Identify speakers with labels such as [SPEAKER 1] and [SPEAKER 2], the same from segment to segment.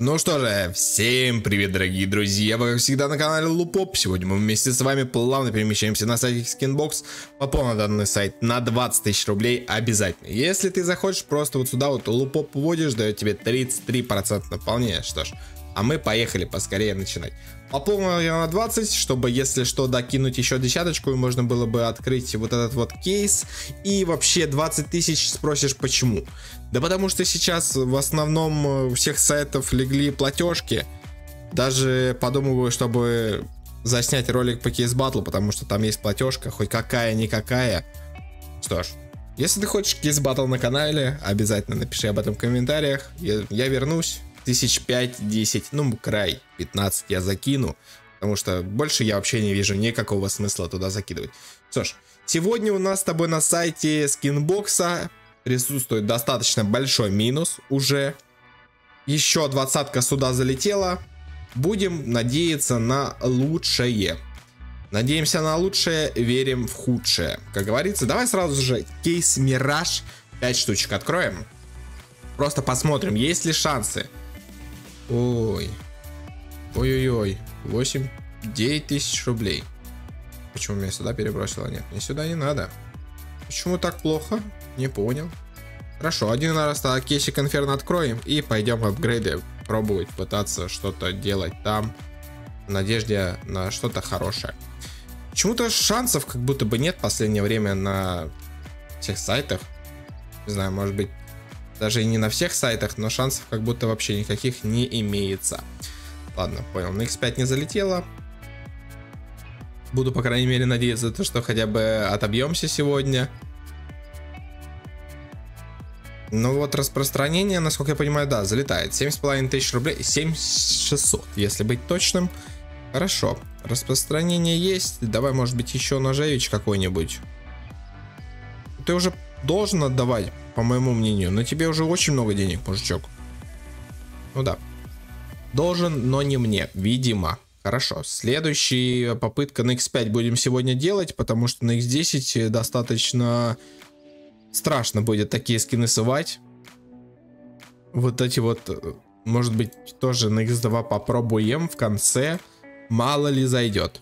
[SPEAKER 1] Ну что же, всем привет, дорогие друзья, вы как всегда на канале Лупоп. Сегодня мы вместе с вами плавно перемещаемся на сайте Skinbox. Пополни данный сайт на 20 тысяч рублей обязательно. Если ты захочешь, просто вот сюда вот Лупоп вводишь, дает тебе 33% наполнения. Что ж, а мы поехали поскорее начинать. Пополнил я на 20, чтобы, если что, докинуть еще десяточку, и можно было бы открыть вот этот вот кейс. И вообще 20 тысяч спросишь почему? Да потому что сейчас в основном всех сайтов легли платежки. Даже подумываю, чтобы заснять ролик по кейс батлу, потому что там есть платежка, хоть какая-никакая. Что ж, если ты хочешь кейс батл на канале, обязательно напиши об этом в комментариях. Я, я вернусь, тысяч 5-10, ну, край 15 я закину, потому что больше я вообще не вижу никакого смысла туда закидывать. Что ж, сегодня у нас с тобой на сайте скинбокса присутствует достаточно большой минус уже. Еще двадцатка сюда залетела. Будем надеяться на лучшее. Надеемся на лучшее, верим в худшее. Как говорится, давай сразу же кейс Мираж 5 штучек откроем. Просто посмотрим, есть ли шансы Ой. Ой-ой-ой. 8, 9 тысяч рублей. Почему меня сюда перебросило? Нет, мне сюда не надо. Почему так плохо? Не понял. Хорошо, один раз тогда кейсик инферно откроем и пойдем апгрейды пробовать, пытаться что-то делать там. В надежде на что-то хорошее. Почему-то шансов как будто бы нет в последнее время на всех сайтах. Не знаю, может быть даже и не на всех сайтах, но шансов как будто вообще никаких не имеется. Ладно, понял. На X5 не залетело. Буду, по крайней мере, надеяться, то, что хотя бы отобьемся сегодня. Ну вот распространение, насколько я понимаю, да, залетает. 7,5 тысяч рублей, 7600, если быть точным. Хорошо, распространение есть. Давай, может быть, еще ножевич какой-нибудь. Ты уже должен отдавать по моему мнению. Но тебе уже очень много денег, мужичок. Ну да. Должен, но не мне, видимо. Хорошо, следующая попытка на X5 будем сегодня делать, потому что на X10 достаточно страшно будет такие скины сывать. Вот эти вот, может быть, тоже на X2 попробуем в конце. Мало ли зайдет.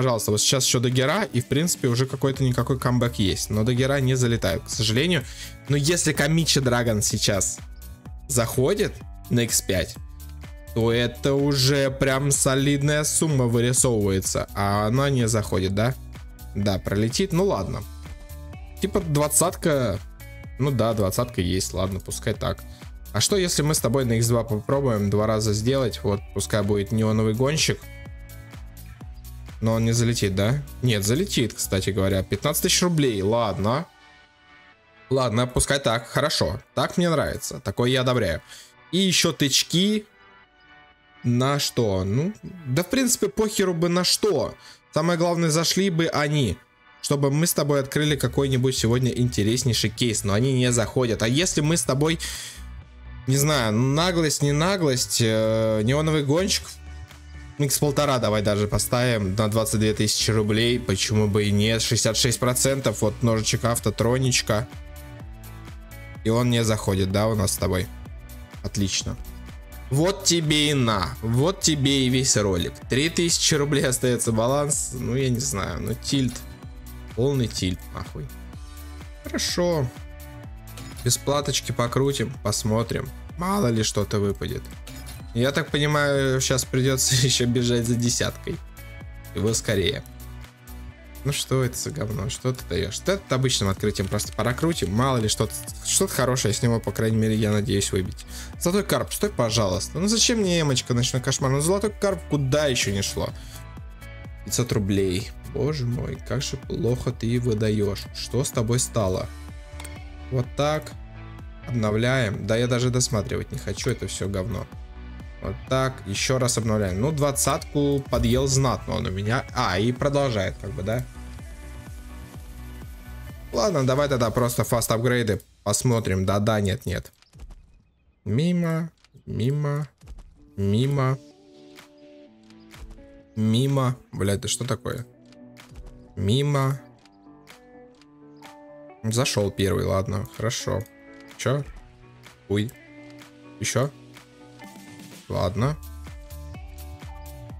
[SPEAKER 1] Пожалуйста, вот сейчас еще Дагера, и в принципе уже какой-то никакой камбэк есть. Но Дагера не залетают, к сожалению. Но если Камичи Драгон сейчас заходит на X5, то это уже прям солидная сумма вырисовывается. А она не заходит, да? Да, пролетит, ну ладно. Типа двадцатка, ну да, двадцатка есть, ладно, пускай так. А что если мы с тобой на X2 попробуем два раза сделать? Вот, пускай будет неоновый гонщик. Но он не залетит, да? Нет, залетит, кстати говоря. 15 тысяч рублей, ладно. Ладно, пускай так, хорошо. Так мне нравится, такое я одобряю. И еще тычки. На что? Ну, да в принципе похеру бы на что. Самое главное, зашли бы они. Чтобы мы с тобой открыли какой-нибудь сегодня интереснейший кейс. Но они не заходят. А если мы с тобой... Не знаю, наглость, не наглость, э, неоновый гонщик X1,5 давай даже поставим на 22 тысячи рублей. Почему бы и нет? 66%. Вот ножичек автотроничка. И он не заходит, да, у нас с тобой? Отлично. Вот тебе и на. Вот тебе и весь ролик. 3000 рублей остается баланс. Ну, я не знаю. Ну, тильт. Полный тильт, нахуй. Хорошо. Бесплаточки покрутим, посмотрим. Мало ли что-то выпадет. Я так понимаю, сейчас придется еще бежать за десяткой. Его скорее. Ну что это за говно? Что ты даешь? Это обычным открытием просто прокрутим. Мало ли что-то что хорошее с него, по крайней мере, я надеюсь выбить. Золотой карп, стой, пожалуйста. Ну зачем мне эмочка ночной кошмар? Ну золотой карп куда еще не шло? 500 рублей. Боже мой, как же плохо ты выдаешь. Что с тобой стало? Вот так. Обновляем. Да я даже досматривать не хочу, это все говно. Вот так, еще раз обновляем. Ну, двадцатку подъел знатно он у меня. А, и продолжает, как бы, да? Ладно, давай тогда просто фаст апгрейды посмотрим. Да-да, нет-нет. Мимо, мимо, мимо. Мимо. Блядь, это что такое? Мимо. Зашел первый, ладно, хорошо. Че? Уй. Еще? Ладно.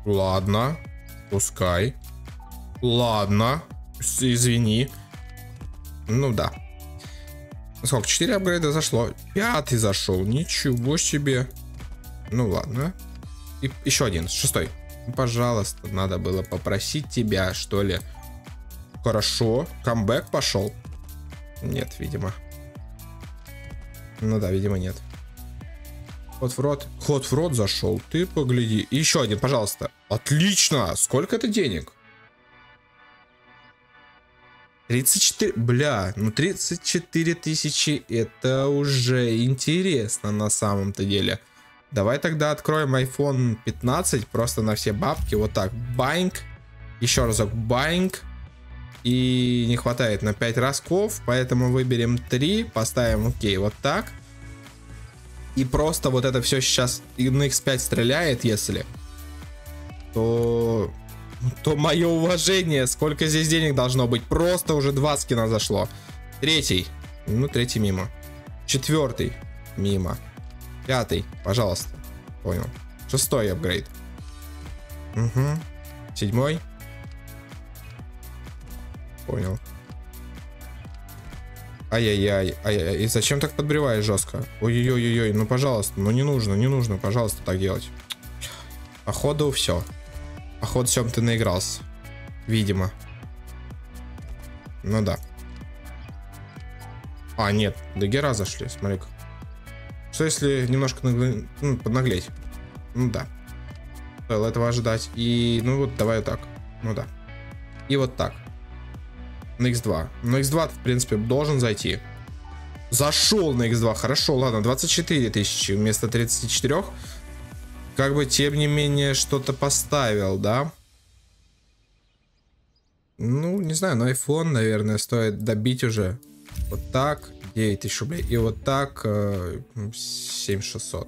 [SPEAKER 1] Ладно. Пускай. Ладно. Извини. Ну да. Сколько? 4 апгрейда зашло. Пятый зашел. Ничего себе. Ну ладно. И еще один. Шестой. Пожалуйста, надо было попросить тебя, что ли. Хорошо. Камбэк пошел. Нет, видимо. Ну да, видимо, нет. Ход в рот. Ход в рот зашел. Ты погляди. И еще один, пожалуйста. Отлично. Сколько это денег? 34, бля, ну 34 тысячи, это уже интересно на самом-то деле. Давай тогда откроем iPhone 15 просто на все бабки, вот так, банк, еще разок банк, и не хватает на 5 разков, поэтому выберем 3, поставим окей, вот так. И просто вот это все сейчас на x5 стреляет, если, то то мое уважение, сколько здесь денег должно быть. Просто уже два скина зашло. Третий. Ну, третий мимо. Четвертый. Мимо. Пятый. Пожалуйста. Понял. Шестой апгрейд. Угу. Седьмой. Понял. Ай-яй-яй, ай-яй, и зачем так подбреваешь жестко? Ой-ой-ой-ой, ну пожалуйста, ну не нужно, не нужно, пожалуйста, так делать. Походу все. Походу, всем ты наигрался. Видимо. Ну да. А, нет, до гера зашли, смотри-ка. Что если немножко нагле... ну, поднаглеть? Ну да. Стоило этого ожидать. И, ну вот, давай вот так. Ну да. И вот так. На x2. На x2, в принципе, должен зайти. Зашел на x2. Хорошо, ладно. 24 тысячи вместо 34 как бы, тем не менее, что-то поставил, да? Ну, не знаю, на iPhone, наверное, стоит добить уже. Вот так, 9 тысяч рублей. И вот так, 7600.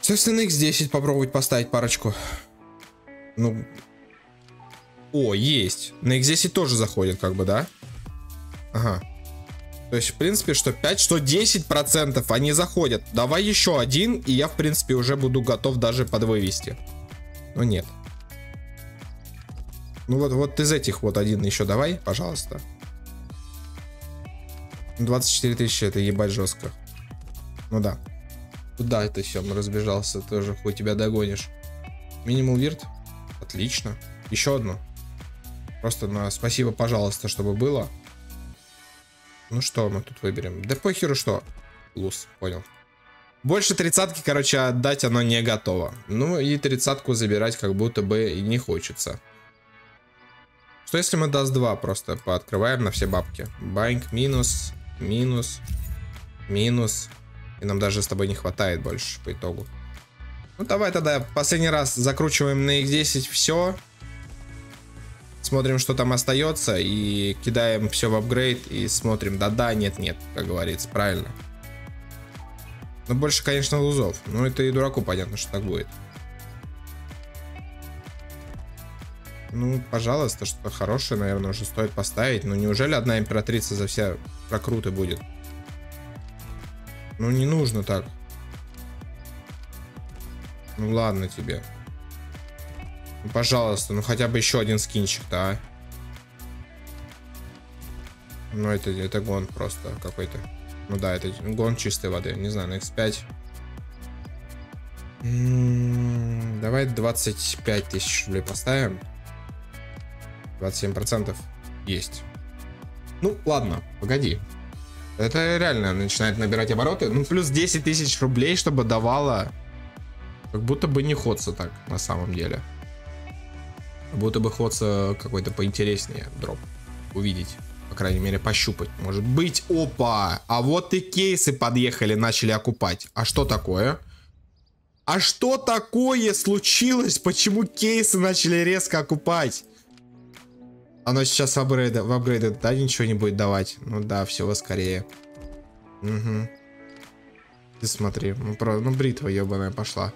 [SPEAKER 1] Собственно, X10 попробовать поставить парочку. Ну, о, есть. На X10 тоже заходит, как бы, да? Ага. То есть, в принципе, что 5, что 10 процентов они заходят. Давай еще один, и я, в принципе, уже буду готов даже подвывести. Но нет. Ну вот, вот из этих вот один еще давай, пожалуйста. 24 тысячи, это ебать жестко. Ну да. Куда это все, разбежался, тоже хоть тебя догонишь. Минимал вирт. Отлично. Еще одно. Просто на спасибо, пожалуйста, чтобы было. Ну что мы тут выберем? Да похеру что. Луз, понял. Больше тридцатки, короче, отдать оно не готово. Ну и тридцатку забирать как будто бы и не хочется. Что если мы даст 2 просто пооткрываем на все бабки? Банк минус, минус, минус. И нам даже с тобой не хватает больше по итогу. Ну давай тогда последний раз закручиваем на x10 все смотрим, что там остается, и кидаем все в апгрейд, и смотрим, да-да, нет-нет, как говорится, правильно. Но больше, конечно, лузов. Ну, это и дураку понятно, что так будет. Ну, пожалуйста, что-то хорошее, наверное, уже стоит поставить. Ну, неужели одна императрица за все прокруты будет? Ну, не нужно так. Ну, ладно тебе. Пожалуйста, ну хотя бы еще один скинчик, да. Ну это, это гон просто какой-то. Ну да, это гон чистой воды. Не знаю, на x5. М -м, давай 25 тысяч рублей поставим. 27 процентов есть. Ну, ладно, погоди. Это реально начинает набирать обороты. Ну, плюс 10 тысяч рублей, чтобы давало... Как будто бы не ходца так, на самом деле. Будто бы ходца какой-то поинтереснее дроп увидеть. По крайней мере, пощупать. Может быть, опа! А вот и кейсы подъехали, начали окупать. А что такое? А что такое случилось? Почему кейсы начали резко окупать? Оно сейчас в апгрейды, в апгрейды да, ничего не будет давать. Ну да, всего скорее. Угу. Ты смотри, ну, про, ну бритва ебаная пошла.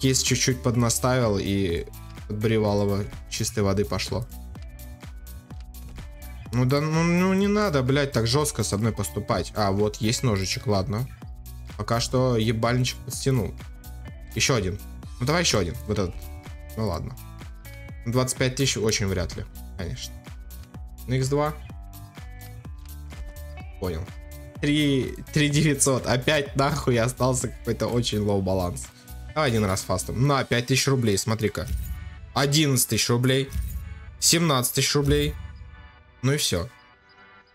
[SPEAKER 1] Кейс чуть-чуть поднаставил и от Бревалова чистой воды пошло. Ну да, ну, ну не надо, блядь, так жестко со мной поступать. А, вот есть ножичек, ладно. Пока что ебальничек подстянул. Еще один. Ну давай еще один. Вот этот. Ну ладно. 25 тысяч очень вряд ли, конечно. На x2. Понял. 3, 3 900. Опять нахуй остался какой-то очень low баланс. Давай один раз fast ом. На, 5 тысяч рублей, смотри-ка. 11 тысяч рублей. 17 тысяч рублей. Ну и все.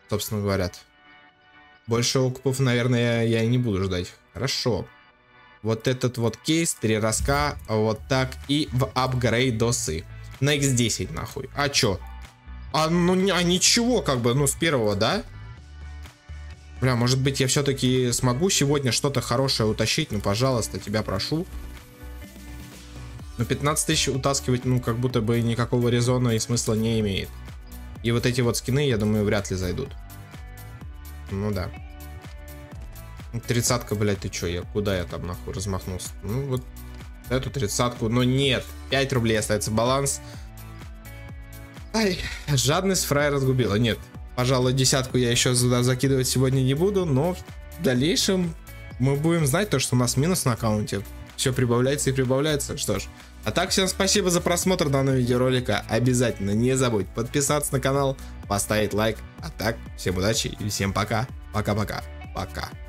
[SPEAKER 1] Собственно говоря. Больше окупов, наверное, я, и не буду ждать. Хорошо. Вот этот вот кейс, три разка, вот так и в апгрейдосы. На x10 нахуй. А чё? А, ну, а ничего, как бы, ну, с первого, да? Бля, может быть, я все-таки смогу сегодня что-то хорошее утащить? Ну, пожалуйста, тебя прошу. Ну, 15 тысяч утаскивать, ну, как будто бы никакого резона и смысла не имеет. И вот эти вот скины, я думаю, вряд ли зайдут. Ну да. Тридцатка, блядь, ты чё? Я куда я там нахуй размахнулся? Ну вот эту тридцатку, но нет. 5 рублей остается баланс. Ай, жадность фрай разгубила. Нет, пожалуй, десятку я еще сюда закидывать сегодня не буду, но в дальнейшем мы будем знать то, что у нас минус на аккаунте. Все прибавляется и прибавляется. Что ж, а так, всем спасибо за просмотр данного видеоролика. Обязательно не забудь подписаться на канал, поставить лайк. А так, всем удачи и всем пока. Пока-пока. Пока. -пока. пока.